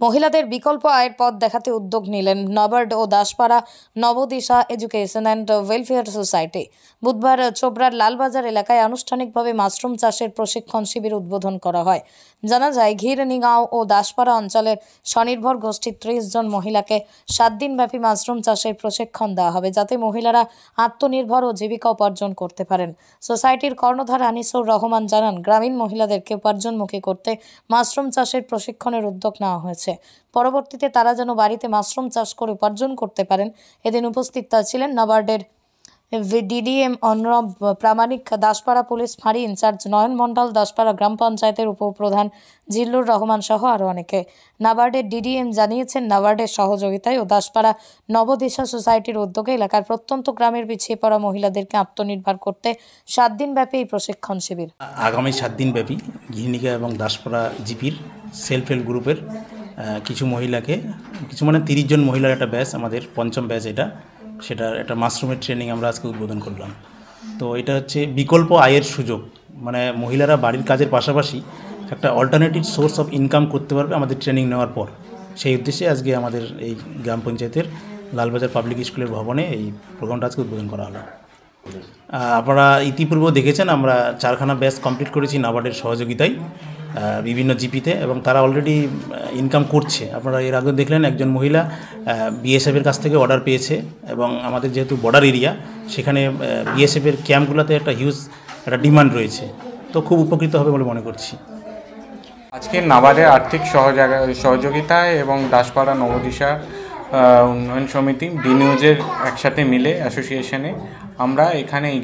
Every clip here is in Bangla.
মহিলাদের বিকল্প আয়ের পথ দেখাতে উদ্যোগ নিলেন NABARD O Daspara Nabadisha education and welfare society. বুধবার চোপড়ার লালবাজার এলাকায় আনুষ্ঠানিকভাবে মাশরুম চাষের প্রশিক্ষণ শিবির উদ্বোধন করা হয়। জানা যায়, ঘিরনিগাঁও ও দাসপাড়া অঞ্চলের স্বনির্ভর গোষ্ঠীর ত্রিশ জন মহিলাকে সাত দিনব্যাপী মাশরুম চাষের প্রশিক্ষণ দেওয়া হবে, যাতে মহিলারা আত্মনির্ভর ও জীবিকা উপার্জন করতে পারেন। সোসাইটির কর্ণধার আনিসুর রহমান জানান, গ্রামীণ মহিলাদেরকে উপার্জনমুখী করতে মাশরুম চাষের প্রশিক্ষণের উদ্যোগ নেওয়া হয়েছে। পরবর্তীতে তারা যেন বাড়িতে মাশরুম চাষ করে উপার্জন করতে পারেন। এদিন উপস্থিত ছিলেন নবার্ডের ডিডিএম অনরব প্রামাণিক দাসপাড়া পুলিশ ফাঁড়ি ইনচার্জ নয়ন মণ্ডল, দাসপাড়া গ্রাম পঞ্চায়েতের উপপ্রধান জিল্লুর রহমান সহ আরও অনেকে। নাবার্ডের ডিডিএম জানিয়েছেন, নাবার্ডের সহযোগিতায় ও দাসপাড়া নবদিশা সোসাইটির উদ্যোগে এলাকার প্রত্যন্ত গ্রামের পিছিয়ে পড়া মহিলাদেরকে আত্মনির্ভর করতে সাত দিনব্যাপী এই প্রশিক্ষণ শিবির। আগামী সাত দিনব্যাপী ঘিরনিকা এবং দাসপাড়া জিপির সেলফ হেল্প গ্রুপের কিছু মহিলাকে, কিছু মানে তিরিশ জন মহিলার একটা ব্যাচ, আমাদের পঞ্চম ব্যাচ এটা। সেটার একটা মাশরুমের ট্রেনিং আমরা আজকে উদ্বোধন করলাম। তো এটা হচ্ছে বিকল্প আয়ের সুযোগ। মানে মহিলারা বাড়ির কাজের পাশাপাশি একটা অল্টারনেটিভ সোর্স অফ ইনকাম করতে পারবে আমাদের ট্রেনিং নেওয়ার পর। সেই উদ্দেশ্যে আজকে আমাদের এই গ্রাম পঞ্চায়েতের লালবাজার পাবলিক স্কুলের ভবনে এই প্রোগ্রামটা আজকে উদ্বোধন করা হলো। আপনারা ইতিপূর্বেও দেখেছেন, আমরা চারখানা ব্যাচ কমপ্লিট করেছি নাবার্ডের সহযোগিতায়। বিভিন্ন জিপিতে এবং তারা অলরেডি ইনকাম করছে। আপনারা এর আগে দেখলেন একজন মহিলা বিএসএফের কাছ থেকে অর্ডার পেয়েছে এবং আমাদের যেহেতু বর্ডার এরিয়া সেখানে বিএসএফের ক্যাম্পগুলোতে একটা হিউজ একটা ডিমান্ড রয়েছে। তো খুব উপকৃত হবে বলে মনে করছি। আজকে নাবার্ডের আর্থিক সহযোগা- সহযোগিতায় এবং দাসপাড়া নবদিশা উন্নয়ন সমিতি ডি নিউজের একসাথে মিলে অ্যাসোসিয়েশনে আমরা এখানে এই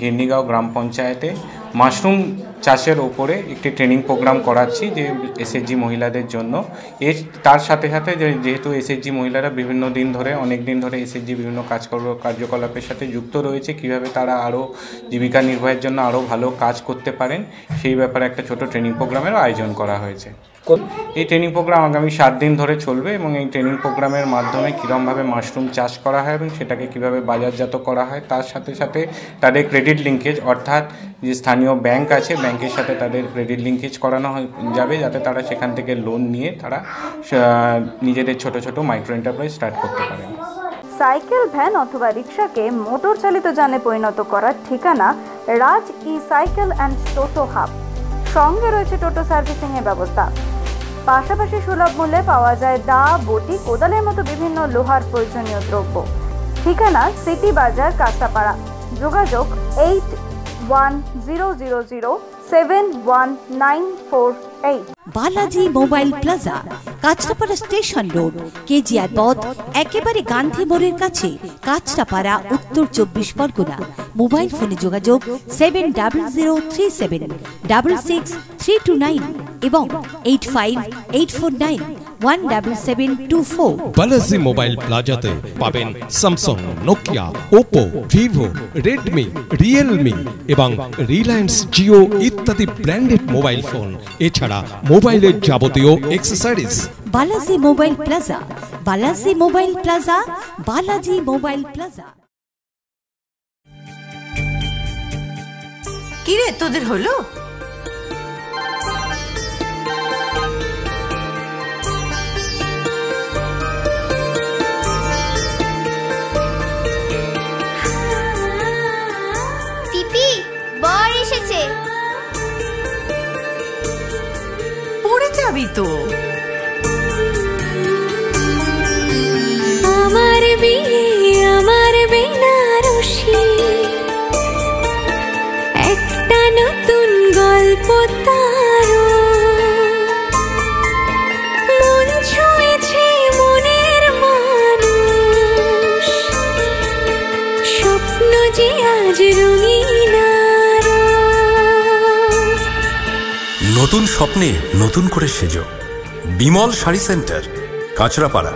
গ্রাম পঞ্চায়েতে মাশরুম চাষের ওপরে একটি ট্রেনিং প্রোগ্রাম করাচ্ছি যে এসএসজি মহিলাদের জন্য। এর তার সাথে সাথে যেহেতু এসএসজি মহিলারা বিভিন্ন দিন ধরে, অনেক দিন ধরে এসএসজি বিভিন্ন কাজকর্ম, কার্যকলাপের সাথে যুক্ত রয়েছে, কীভাবে তারা আরও জীবিকা নির্বাহের জন্য আরও ভালো কাজ করতে পারেন, সেই ব্যাপারে একটা ছোট ট্রেনিং প্রোগ্রামেরও আয়োজন করা হয়েছে। এই ট্রেনিং প্রোগ্রাম আগামী সাত দিন ধরে চলবে এবং এই ট্রেনিং প্রোগ্রামের মাধ্যমে কীরমভাবে মাশরুম চাষ করা হয় এবং সেটাকে কীভাবে বাজারজাত করা হয়, তার সাথে সাথে তাদের ক্রেডিট লিঙ্কেজ অর্থাৎ যে স্থানীয় ব্যাংক আছে ব্যাংকের সাথে তাদের ক্রেডিট লিঙ্কেজ করানো যাবে যাতে তারা সেখান থেকে লোন নিয়ে তারা নিজেদের ছোট ছোট মাইক্রো এন্টারপ্রাইজ স্টার্ট করতে পারেন সাইকেল, ভ্যান অথবা রিক্সাকে মোটর চালিত যানে পরিণত করার ঠিকানা Raj e cycle and toto hub. সঙ্গে রয়েছে টোটো সার্ভিসিংয়ের ব্যবস্থা। পাশাপাশি সুলভ মূল্যে পাওয়া যায় দা, বটি, কোদালের মতো বিভিন্ন লোহার প্রয়োজনীয় দ্রব্য। ঠিকানা সিটি বাজার, কাঁচাপাড়া। যোগাযোগ eight one zero zero zero seven one nine four eight Balaji mobile plaza Kanchrapara station road KGR পথ একেবারে গান্ধী মোড়ের কাছে কাঁচরাপাড়া উত্তর চব্বিশ পরগনা মোবাইল ফোনে যোগাযোগ seven double zero three seven double six three two nine এবং eight five eight four nine one double seven two four Balaji mobile প্লাজাতে পাবেন Samsung Nokia Oppo Vivo Redmi Realme এবং রিলায়েন্স জিও ইত্যাদি ব্র্যান্ডেড মোবাইল ফোন এছাড়া মোবাইলের যাবতীয় accessories Balaji mobile plaza Balaji mobile plaza Balaji mobile plaza কিরে তোদের হলো? তো আমার বিয়ে, আমার বেনারসি। একটা নতুন গল্প তার। মন ছুঁয়েছে মনের মানুষ। স্বপ্ন যে আজ নতুন স্বপ্নে নতুন করে সেজ। বিমল শাড়ি সেন্টার কাঁচরাপাড়া।